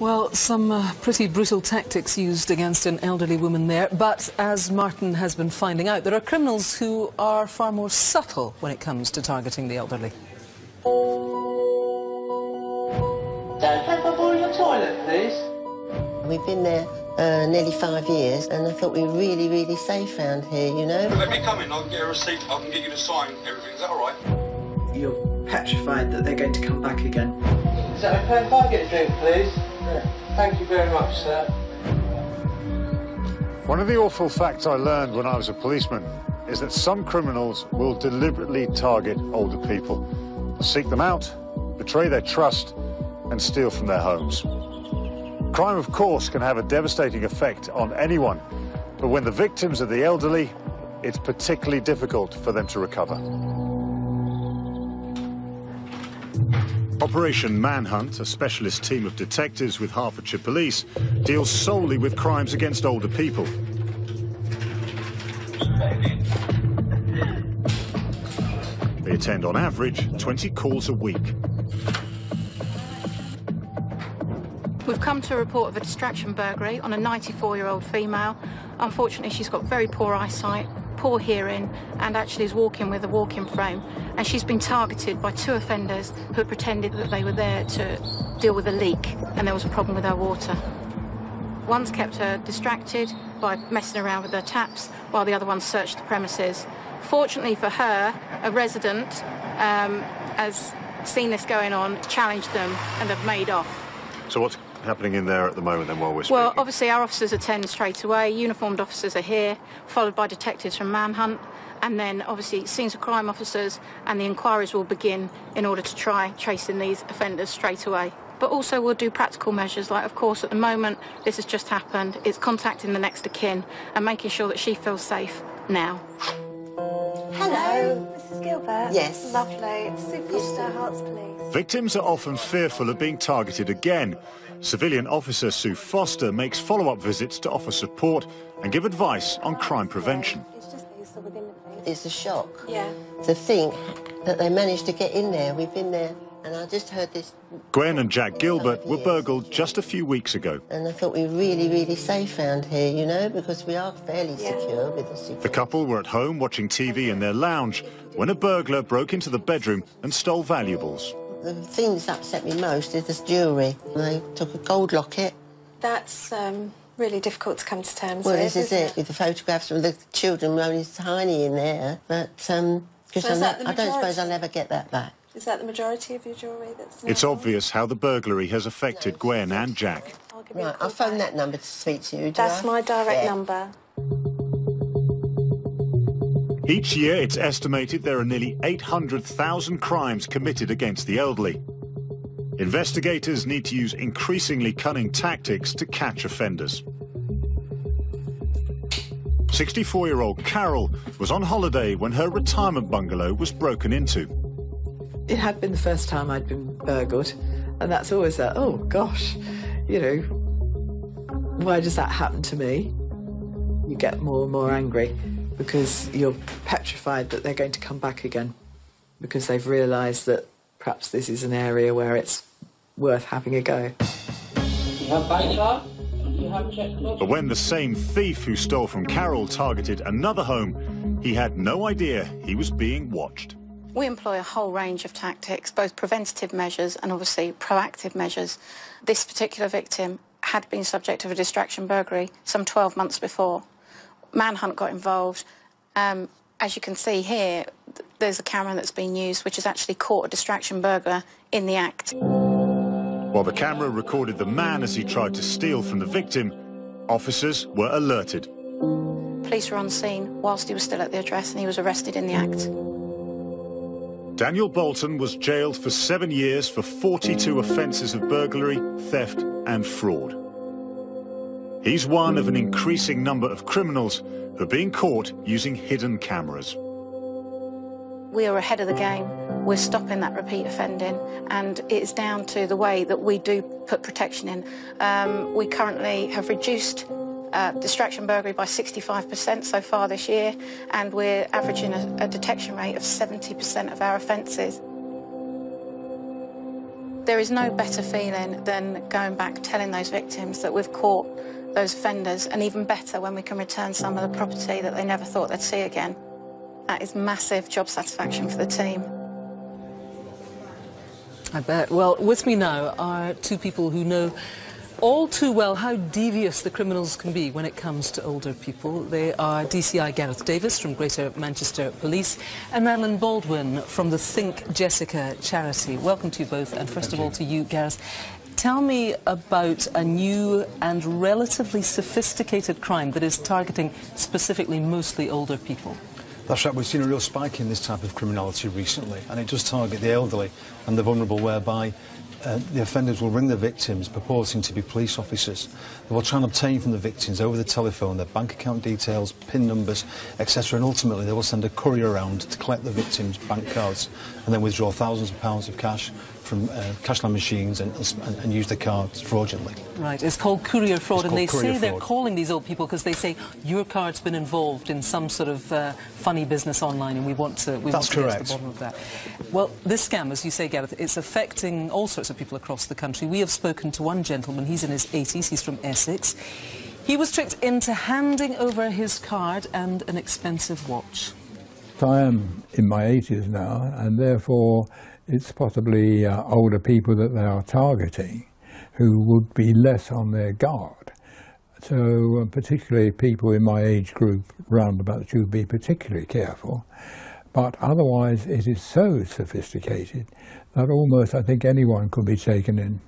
Well, some uh, pretty brutal tactics used against an elderly woman there. But as Martin has been finding out, there are criminals who are far more subtle when it comes to targeting the elderly. Dad, can I borrow your toilet, please? We've been there uh, nearly five years, and I thought we were really, really safe around here, you know? Let me come in, I'll get a receipt, I can get you to sign everything. Is that all right? You're petrified that they're going to come back again. Is that okay if I get a drink, please? Yeah. Thank you very much, sir. One of the awful facts I learned when I was a policeman is that some criminals will deliberately target older people, seek them out, betray their trust, and steal from their homes. Crime, of course, can have a devastating effect on anyone, but when the victims are the elderly, it's particularly difficult for them to recover. Operation Manhunt, a specialist team of detectives with Hertfordshire Police, deals solely with crimes against older people. They attend on average 20 calls a week. We've come to a report of a distraction burglary on a 94-year-old female. Unfortunately, she's got very poor eyesight, poor hearing, and actually is walking with a walking frame. And she's been targeted by two offenders who pretended that they were there to deal with a leak, and there was a problem with her water. One's kept her distracted by messing around with her taps, while the other one searched the premises. Fortunately for her, a resident um, has seen this going on, challenged them, and they've made off. So what's happening in there at the moment then while we're speaking? Well, obviously our officers attend straight away. Uniformed officers are here, followed by detectives from Manhunt, and then obviously scenes of crime officers, and the inquiries will begin in order to try tracing these offenders straight away. But also we'll do practical measures, like of course at the moment this has just happened. It's contacting the next of kin and making sure that she feels safe now. Hello, Mrs. Gilbert. Yes. Lovely. Sue Foster, Herts Police. Victims are often fearful of being targeted again. Civilian officer Sue Foster makes follow-up visits to offer support and give advice on crime prevention. It's just that you're still within the police. It's a shock Yeah. to think that they managed to get in there. We've been there, and I just heard this, Gwen and Jack Gilbert were burgled just a few weeks ago. and I thought we were really, really safe around here, you know, because we are fairly Yeah. secure with the security. The couple were at home watching TV in their lounge when a burglar broke into the bedroom and stole valuables. The thing that's upset me most is this jewellery. They took a gold locket. That's um, really difficult to come to terms Well, with. Well, this is isn't it, with the photographs of the children were only tiny in there. But, um, because So is I don't suppose? I'll ever get that back. Is that the majority of your jewellery that's It's now- obvious how the burglary has affected Gwen and Jack. I'll give you a Right, I'll phone back. that number to speak to you, do That's I? my direct Yeah. number. Each year, it's estimated there are nearly 800,000 crimes committed against the elderly. Investigators need to use increasingly cunning tactics to catch offenders. 64-year-old Carol was on holiday when her retirement bungalow was broken into. It had been the first time I'd been burgled, and that's always a, oh gosh, you know, why does that happen to me? You get more and more angry because you're petrified that they're going to come back again because they've realised that perhaps this is an area where it's worth having a go. You have bank card? You have checkbook? But when the same thief who stole from Carol targeted another home, he had no idea he was being watched. We employ a whole range of tactics, both preventative measures and obviously proactive measures. This particular victim had been subject of a distraction burglary some 12 months before. Manhunt got involved. Um, as you can see here, there's a camera that's been used which has actually caught a distraction burglar in the act. While the camera recorded the man as he tried to steal from the victim, officers were alerted. Police were on scene whilst he was still at the address and he was arrested in the act. Daniel Bolton was jailed for seven years for 42 offences of burglary, theft and fraud. He's one of an increasing number of criminals who are being caught using hidden cameras. We are ahead of the game. We're stopping that repeat offending, and it is down to the way that we do put protection in. Um, we currently have reduced uh, distraction burglary by 65% so far this year, and we're averaging a, a detection rate of 70% of our offences. there is no better feeling than going back telling those victims that we've caught those offenders, and even better when we can return some of the property that they never thought they'd see again. That is massive job satisfaction for the team. I bet. Well, with me now are two people who know all too well how devious the criminals can be when it comes to older people. They are DCI Gareth Davis from Greater Manchester Police and Marilyn Baldwin from the Think Jessica charity. Welcome to you both, and first Thank of all to you, Gareth. Tell me about a new and relatively sophisticated crime that is targeting specifically mostly older people. That's right, we've seen a real spike in this type of criminality recently, and it does target the elderly and the vulnerable, whereby uh, the offenders will ring the victims purporting to be police officers. They will try and obtain from the victims over the telephone their bank account details, PIN numbers, etc. And ultimately they will send a courier around to collect the victims' bank cards and then withdraw thousands of pounds of cash from uh, cashline machines and, and, and, use the cards fraudulently. Right, it's called courier fraud, it's and they say fraud. they're calling these old people because they say your card's been involved in some sort of uh, funny business online, and we want to we That's want to correct. get to the bottom of that. Well, this scam, as you say, Gareth, it's affecting all sorts of people across the country. We have spoken to one gentleman. He's in his 80s. He's from Essex. He was tricked into handing over his card and an expensive watch. I am in my 80s now, and therefore it's possibly uh, older people that they are targeting who would be less on their guard. So uh, particularly people in my age group roundabout should be particularly careful. But otherwise it is so sophisticated that almost I think anyone could be taken in.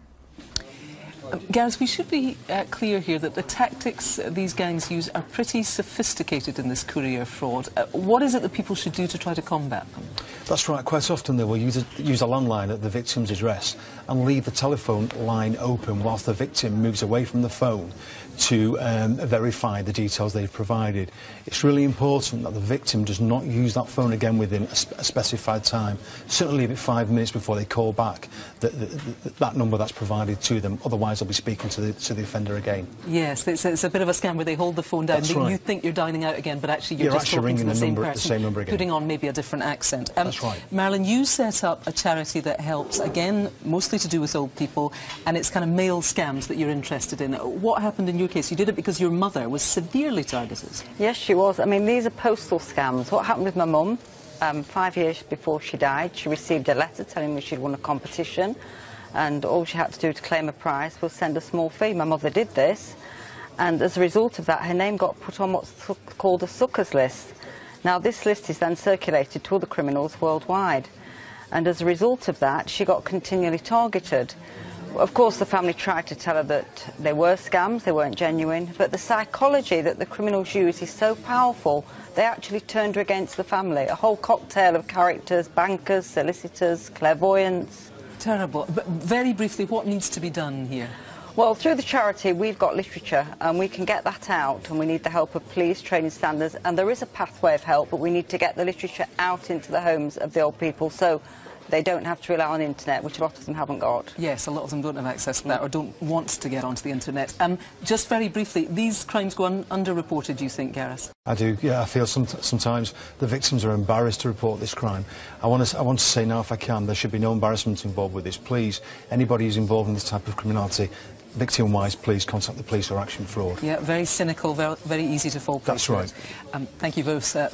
Gareth, we should be uh, clear here that the tactics these gangs use are pretty sophisticated in this courier fraud. Uh, what is it that people should do to try to combat them? That's right. Quite often they will use a, use a landline at the victim's address and leave the telephone line open whilst the victim moves away from the phone to um, verify the details they've provided. It's really important that the victim does not use that phone again within a, sp a specified time. Certainly leave it five minutes before they call back the, the, the, that number that's provided to them. Otherwise, they'll be speaking to the, to the offender again. Yes, it's, it's a bit of a scam where they hold the phone down. That's right. You think you're dining out again, but actually you're, you're just actually talking ringing to the, the, same number, person, the same number again. putting on maybe a different accent. Um, That's right. Marilyn, you set up a charity that helps, again, mostly to do with old people, and it's kind of mail scams that you're interested in. What happened in your case? You did it because your mother was severely targeted. Yes, she was. I mean, these are postal scams. What happened with my mum? Um, five years before she died, she received a letter telling me she'd won a competition, and all she had to do to claim a prize was send a small fee. My mother did this, and as a result of that, her name got put on what's called a suckers list. Now, this list is then circulated to other criminals worldwide, and as a result of that, she got continually targeted. Of course, the family tried to tell her that they were scams, they weren't genuine, but the psychology that the criminals use is so powerful, they actually turned her against the family. A whole cocktail of characters, bankers, solicitors, clairvoyants. Terrible. But very briefly, what needs to be done here? Well, through the charity, we've got literature, and we can get that out, and we need the help of police, trading standards, and there is a pathway of help, but we need to get the literature out into the homes of the old people. So they don't have to rely on the internet, which a lot of them haven't got. Yes, a lot of them don't have access to that or don't want to get onto the internet. Um, just very briefly, these crimes go un underreported, do you think, Gareth? I do, yeah. I feel some sometimes the victims are embarrassed to report this crime. I want, to, I want to say now, if I can, there should be no embarrassment involved with this. Please, anybody who's involved in this type of criminality, victim-wise, please contact the police or action fraud. Yeah, very cynical, very, very easy to fall prey That's right. Um, thank you both. Uh,